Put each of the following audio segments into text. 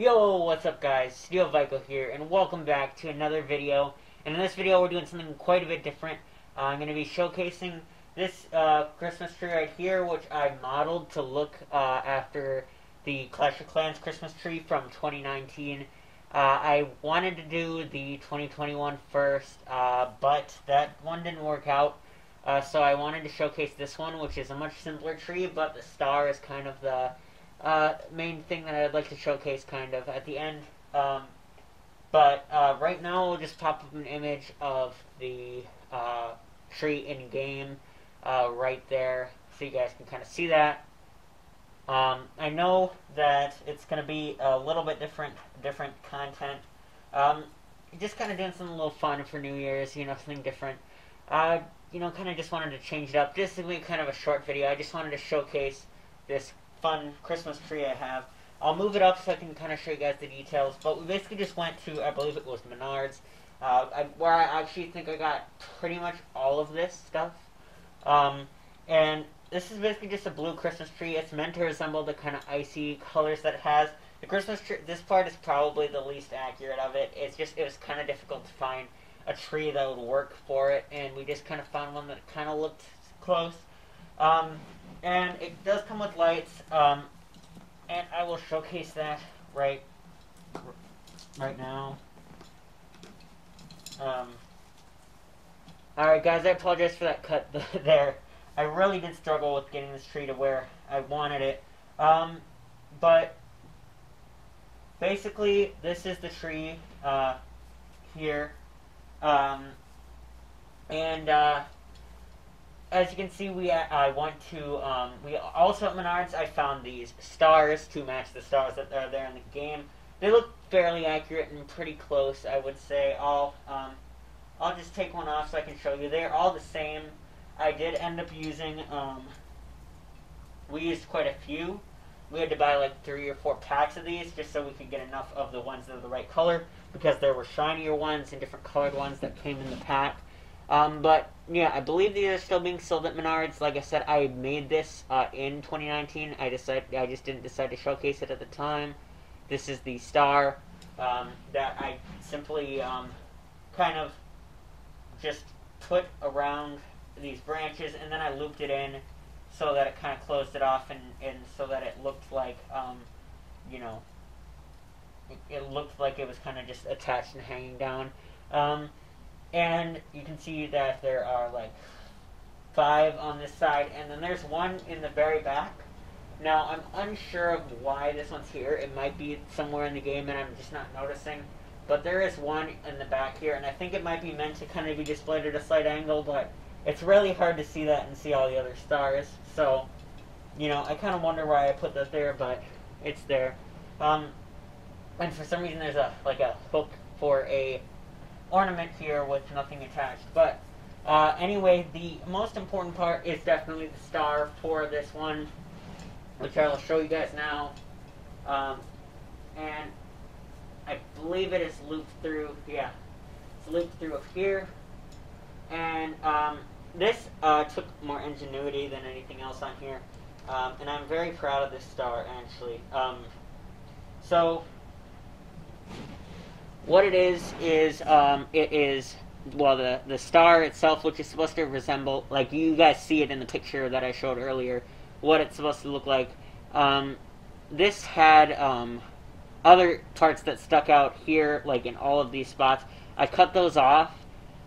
Yo, what's up guys? Steel Viko here, and welcome back to another video. And in this video, we're doing something quite a bit different. Uh, I'm going to be showcasing this uh, Christmas tree right here, which I modeled to look uh, after the Clash of Clans Christmas tree from 2019. Uh, I wanted to do the 2021 first, uh, but that one didn't work out. Uh, so I wanted to showcase this one, which is a much simpler tree, but the star is kind of the uh, main thing that I'd like to showcase kind of at the end. Um, but uh, right now we'll just pop up an image of the uh, tree in game uh, right there so you guys can kind of see that. Um, I know that it's going to be a little bit different, different content. Um, just kind of doing something a little fun for New Year's, you know, something different. Uh, you know, kind of just wanted to change it up. This is kind of a short video. I just wanted to showcase this fun Christmas tree I have. I'll move it up so I can kind of show you guys the details. But we basically just went to, I believe it was Menards, uh, I, where I actually think I got pretty much all of this stuff. Um, and this is basically just a blue Christmas tree. It's meant to resemble the kind of icy colors that it has. The Christmas tree, this part is probably the least accurate of it. It's just, it was kind of difficult to find a tree that would work for it, and we just kind of found one that kind of looked close. Um, and it does come with lights, um, and I will showcase that right right now. Um, Alright guys, I apologize for that cut there. I really did struggle with getting this tree to where I wanted it. Um, but basically, this is the tree uh, here. Um, and uh, as you can see, we I want to. Um, we also at Menards, I found these stars to match the stars that are there in the game. They look fairly accurate and pretty close, I would say. I'll um, I'll just take one off so I can show you. They're all the same. I did end up using. Um, we used quite a few. We had to buy like three or four packs of these just so we could get enough of the ones that are the right color because there were shinier ones and different colored ones that came in the pack. Um, but yeah, I believe these are still being sold at Menards. Like I said, I made this uh, in 2019. I decided I just didn't decide to showcase it at the time. This is the star um, that I simply um, kind of just put around these branches, and then I looped it in so that it kind of closed it off, and, and so that it looked like, um, you know, it, it, looked like it was kind of just attached and hanging down. And you can see that there are like five on this side, and then there's one in the very back. Now, I'm unsure of why this one's here. It might be somewhere in the game and I'm just not noticing. But there is one in the back here, and I think it might be meant to kind of be displayed at a slight angle, but it's really hard to see that and see all the other stars. So, you know, I kind of wonder why I put that there, but it's there. Um, and for some reason there's a like a hook for a ornament here with nothing attached. But uh, anyway, the most important part is definitely the star for this one, which I'll show you guys now. Um, and I believe it is looped through, yeah, it's looped through up here. And um, this uh, took more ingenuity than anything else on here. Um, and I'm very proud of this star, actually. Um, so, what it is is um, it is well the the star itself, which is supposed to resemble like you guys see it in the picture that I showed earlier, what it's supposed to look like. Um, this had um, other parts that stuck out here, like in all of these spots. I cut those off,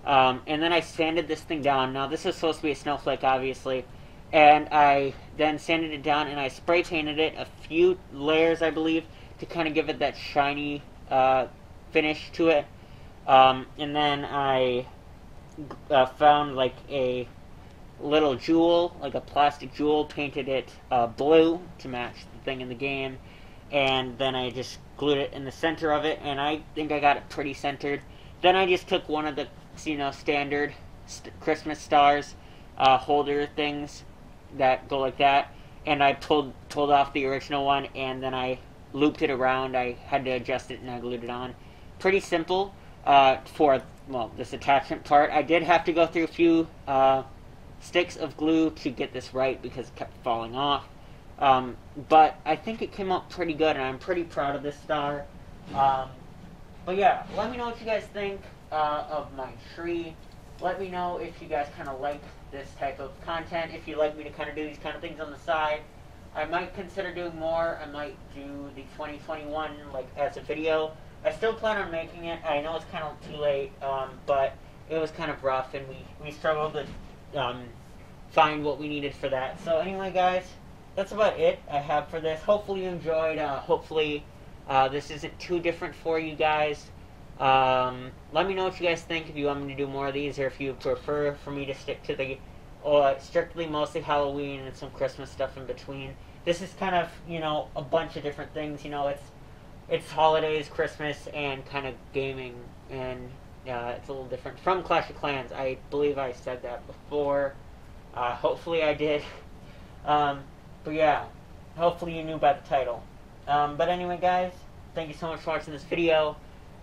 um, and then I sanded this thing down. Now this is supposed to be a snowflake, obviously, and I then sanded it down and I spray painted it a few layers, I believe, to kind of give it that shiny. Uh, finish to it. Um, and then I uh, found like a little jewel, like a plastic jewel, painted it uh, blue to match the thing in the game, and then I just glued it in the center of it, and I think I got it pretty centered. Then I just took one of the, you know, standard st Christmas stars uh, holder things that go like that, and I pulled pulled off the original one, and then I looped it around. I had to adjust it, and I glued it on pretty simple uh, for well this attachment part. I did have to go through a few uh, sticks of glue to get this right because it kept falling off. Um, but I think it came out pretty good, and I'm pretty proud of this star. Um, but yeah, let me know what you guys think uh, of my tree. Let me know if you guys kind of like this type of content. If you like me to kind of do these kind of things on the side, I might consider doing more. I might do the 2021 like as a video. I still plan on making it. I know it's kind of too late, um, but it was kind of rough, and we we struggled to um, find what we needed for that. So anyway, guys, that's about it I have for this. Hopefully you enjoyed. Uh, hopefully uh, this isn't too different for you guys. Um, let me know what you guys think if you want me to do more of these or if you prefer for me to stick to the uh, strictly mostly Halloween and some Christmas stuff in between. This is kind of, you know, a bunch of different things. You know, it's it's holidays, Christmas, and kind of gaming, and uh, it's a little different from Clash of Clans. I believe I said that before. Uh, hopefully I did. Um, but yeah, hopefully you knew about the title. Um, but anyway, guys, thank you so much for watching this video.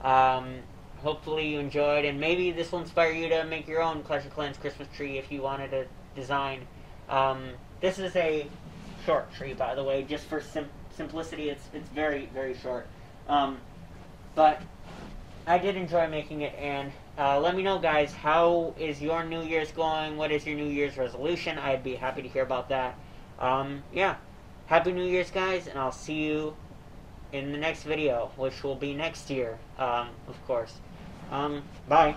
Um, hopefully you enjoyed, and maybe this will inspire you to make your own Clash of Clans Christmas tree if you wanted to design. Um, this is a short tree, by the way, just for sim simplicity. It's it's very very short, um, but I did enjoy making it, and uh, let me know, guys. How is your New Year's going? What is your New Year's resolution? I'd be happy to hear about that. Um, yeah. Happy New Year's, guys, and I'll see you in the next video, which will be next year, um, of course. Um, bye.